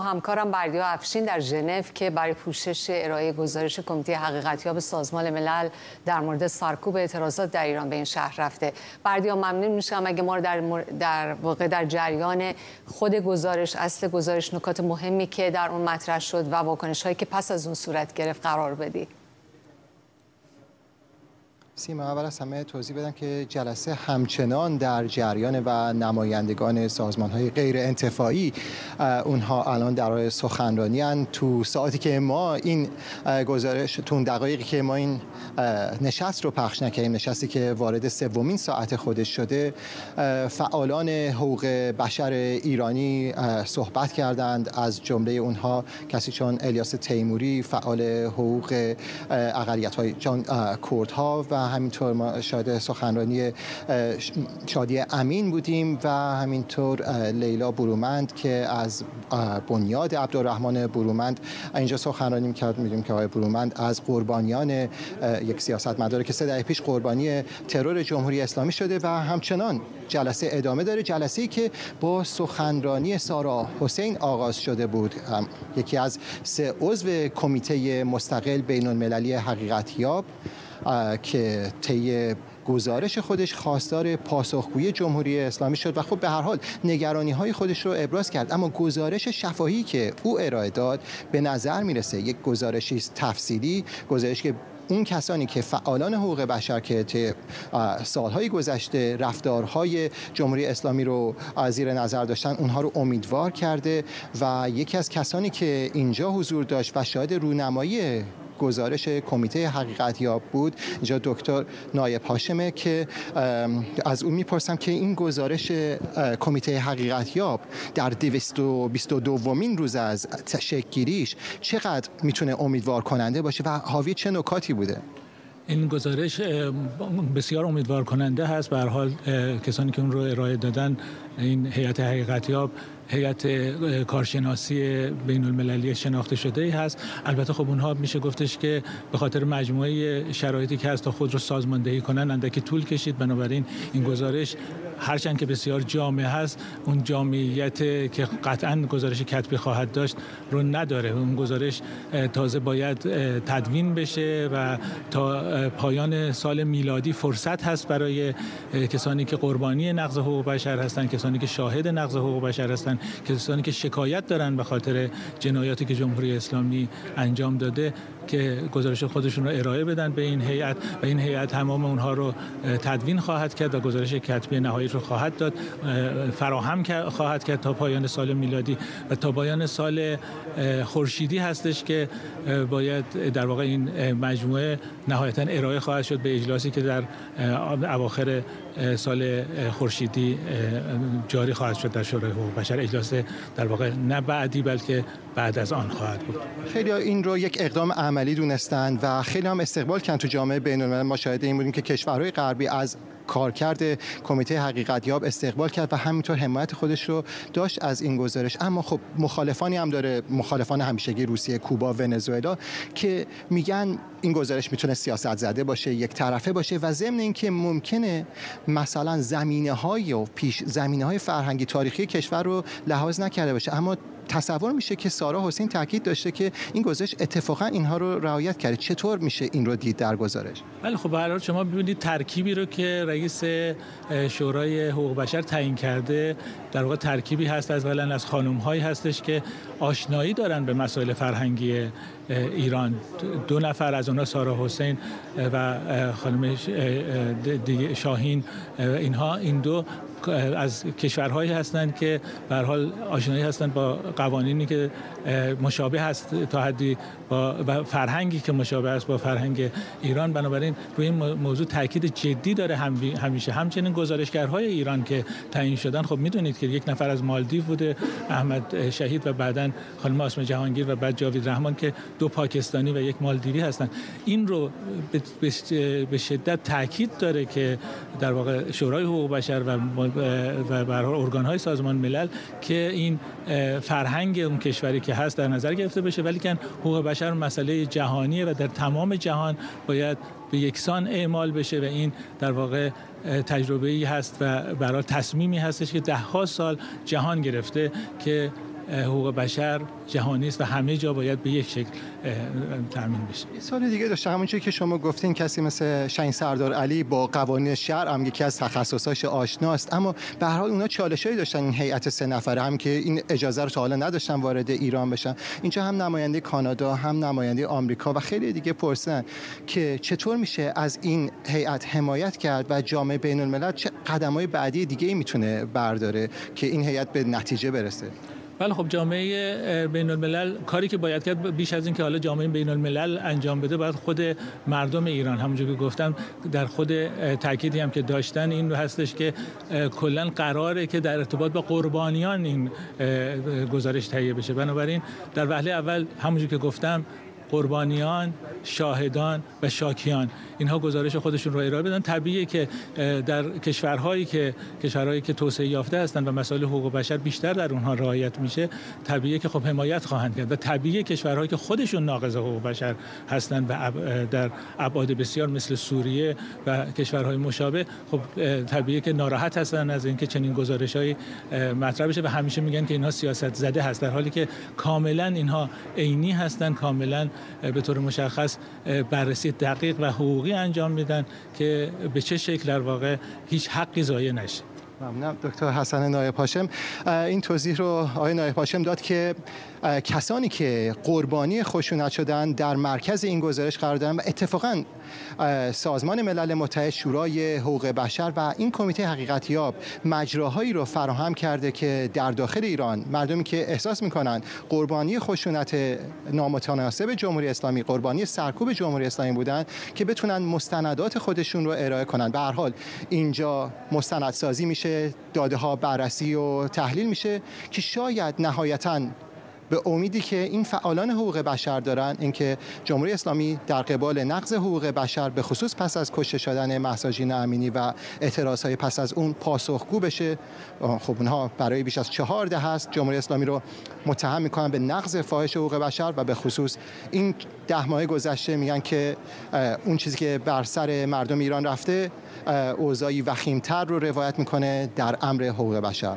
همکارم بردیا افشین در ژنو که برای پوشش ارائه گزارش کمیته حقیقتیاب سازمان ملل در مورد سرکوب اعتراضات در ایران به این شهر رفته. بردیا ممنون میشم اگه ما در, در واقع در جریان خود گزارش اصل گزارش نکات مهمی که در اون مطرح شد و واکنش هایی که پس از اون صورت گرفت قرار بدی. سیما اول از همه توضیح بدم که جلسه همچنان در جریان و نمایندگان سازمان های غیر انتفاعی اونها الان در سخنرانی تو ساعتی که ما این گزارش تو دقایقی که ما این نشست رو پخش نکردیم نشستی که وارد سومین ساعت خودش شده فعالان حقوق بشر ایرانی صحبت کردند. از جمله اونها کسی چون الیاس تیموری فعال حقوق اقلیت های کردها و همینطور ما شاهد سخنرانی شادی امین بودیم و همینطور لیلا برومند که از بنیاد عبدالرحمن برومند. اینجا سخنرانی کرد می‌دونیم که آقای برومند از قربانیان یک سیاست مداره که سه دهه پیش قربانی ترور جمهوری اسلامی شده و همچنان جلسه ادامه داره جلسه ای که با سخنرانی سارا حسین آغاز شده بود. یکی از سه عضو کمیته مستقل بین المللی حقیقتیاب. که طی گزارش خودش خواستار پاسخگویی جمهوری اسلامی شد و خب به هر حال نگرانی های خودش رو ابراز کرد. اما گزارش شفاهی که او ارائه داد به نظر می‌رسه یک گزارشی تفصیلی گزارش که اون کسانی که فعالان حقوق بشر که سالهای گذشته رفتارهای جمهوری اسلامی رو زیر نظر داشتن اونها رو امیدوار کرده و یکی از کسانی که اینجا حضور داشت و شاهد رونمایی گزارش کمیته حقیقت یاب بود. اینجا دکتر نایب هاشمه که از اون می‌پرسم که این گزارش کمیته حقیقت یاب در 222 دومین روز از شکلگیریش چقدر می‌تونه امیدوار کننده باشه و حاوی چه نکاتی بوده؟ این گزارش بسیار امیدوار کننده هست. به حال کسانی که اون رو ارائه دادن این هیئت حقیقتیاب هیئت کارشناسی بین المللی شناخته شده ای هست. البته خب اونها میشه گفتش که به خاطر مجموعه شرایطی که هست تا خود رو سازماندهی کنن اندکی طول کشید. بنابراین این گزارش هرچند که بسیار جامع هست اون جامعیت که قطعا گزارش کتبی خواهد داشت رو نداره. اون گزارش تازه باید تدوین بشه و تا پایان سال میلادی فرصت هست برای کسانی که قربانی نقض حقوق بشر هستند کسانی که شاهد نقض حقوق بشر هستند کسانی که شکایت دارن به خاطر جنایاتی که جمهوری اسلامی انجام داده که گزارش خودشون رو ارائه بدن به این هیئت و این هیئت تمام اونها رو تدوین خواهد کرد و گزارش کتبی نهایی رو خواهد داد فراهم خواهد کرد تا پایان سال میلادی. و تا پایان سال خورشیدی هستش که باید در واقع این مجموعه نهایتا ارائه خواهد شد به اجلاسی که در اواخر سال خورشیدی جاری خواهد شد در شورای حقوق بشر. اجلاس در واقع نه بعدی بلکه بعد از آن خواهد بود. خیلی این رو یک اقدام عملی دونستند و خیلی هم استقبال کردن تو جامعه بین الملل ما شاهد این بودیم که کشورهای غربی از کارکرد کمیته حقیقتیاب استقبال کرد و همینطور حمایت خودش رو داشت از این گزارش. اما خب مخالفانی هم داره مخالفان همیشگی روسیه کوبا ونزوئلا که میگن این گزارش می‌تونه سیاست زده باشه یک طرفه باشه و ضمن اینکه ممکنه مثلا زمینه های و پیش زمینه های فرهنگی تاریخی کشور رو لحاظ نکرده باشه. اما تصور میشه که سارا حسین تاکید داشته که این گزارش اتفاقا اینها رو رعایت کرده. چطور میشه این رو دید در گزارش؟ بله خب به شما ببینید ترکیبی رو که رئیس شورای حقوق بشر تعیین کرده در واقع ترکیبی هست از اولا از خانم هایی هستش که آشنایی دارن به مسائل فرهنگی ایران. دو نفر از اونها سارا حسین و خانم شاهین اینها این دو از کشورهایی هستند که به حال آشنایی هستند با قوانینی که مشابه هست تا حدی با فرهنگی که مشابه است با فرهنگ ایران. بنابراین روی این موضوع تاکید جدی داره همیشه. همچنین گزارشگرهای ایران که تعیین شدن خب می‌دونید که یک نفر از مالدیو بوده احمد شهید و بعدا خانم آسمه جهانگیر و بعد جاوید رحمان که دو پاکستانی و یک مالدیوی هستند. این رو به شدت تاکید داره که در واقع شورای حقوق بشر و و برای ارگان های سازمان ملل که این فرهنگ اون کشوری که هست در نظر گرفته بشه ولی که حقوق بشر مسئله جهانیه و در تمام جهان باید به یکسان اعمال بشه و این در واقع تجربه ای هست و برای تصمیمی هستش که ده ها سال جهان گرفته که حقوق بشر جهانی است و همه جا باید به یک شکل تامین بشه. یه سال دیگه داشته همونجوری که شما گفتین کسی مثل شاین سردار علی با قوانین شهر هم یکی از تخصصاش آشناست اما به هر حال اونا چالشایی داشتن این هیئت سه نفره هم که این اجازه رو تا حالا نداشتن وارد ایران بشن. اینجا هم نماینده کانادا هم نماینده آمریکا و خیلی دیگه پرسن که چطور میشه از این هیئت حمایت کرد و جامعه بین الملل چه قدمای بعدی دیگه ای می‌تونه برداره که این هیئت به نتیجه برسه؟ بله خب جامعه بین الملل کاری که باید کرد بیش از این که حالا جامعه بین الملل انجام بده باید خود مردم ایران همونجور که گفتم در خود تاکیدی هم که داشتن این هستش که کلا قراره که در ارتباط با قربانیان این گزارش تهیه بشه. بنابراین در وهله اول همونجور که گفتم قربانیان شاهدان و شاکیان. اینها گزارش خودشون رو ارائه بدن. طبیعیه که در کشورهایی که کشورهایی که توسعه یافته هستند و مسائل حقوق بشر بیشتر در اونها رعایت میشه طبیعیه که خب حمایت خواهند کرد. و طبیعیه کشورهایی که خودشون ناقض حقوق بشر هستند و در ابعاد بسیار مثل سوریه و کشورهای مشابه خب طبیعیه که ناراحت هستند از اینکه چنین گزارشهایی مطرح بشه و همیشه میگن که اینها سیاست زده هست. در حالی که کاملا اینها عینی هستند کاملا به طور مشخص بررسی دقیق و حقوقی انجام میدن که به چه شکل در واقع هیچ حقی ضایع نشه. ممنونم. دکتر حسن نایب هاشم. این توضیح رو آقای نایب هاشم داد که کسانی که قربانی خشونت شدن در مرکز این گزارش قرار دارن و اتفاقا سازمان ملل متحد شورای حقوق بشر و این کمیته حقیقتیاب مجراهایی رو فراهم کرده که در داخل ایران مردمی که احساس می‌کنن قربانی خشونت نامتناسب جمهوری اسلامی قربانی سرکوب جمهوری اسلامی بودن که بتونن مستندات خودشون رو ارائه کنن. به هر حال اینجا مستندسازی میشه داده ها بررسی و تحلیل میشه که شاید نهایتاً به امیدی که این فعالان حقوق بشر دارن اینکه جمهوری اسلامی در قبال نقض حقوق بشر به خصوص پس از کشته شدن مهسا امینی و های پس از اون پاسخگو بشه خب اونها برای بیش از چهار ده هست جمهوری اسلامی رو متهم می‌کنن به نقض فاحش حقوق بشر و به خصوص این ده ماه گذشته میگن که اون چیزی که بر سر مردم ایران رفته اوضاعی وخیمتر رو روایت می‌کنه در امر حقوق بشر.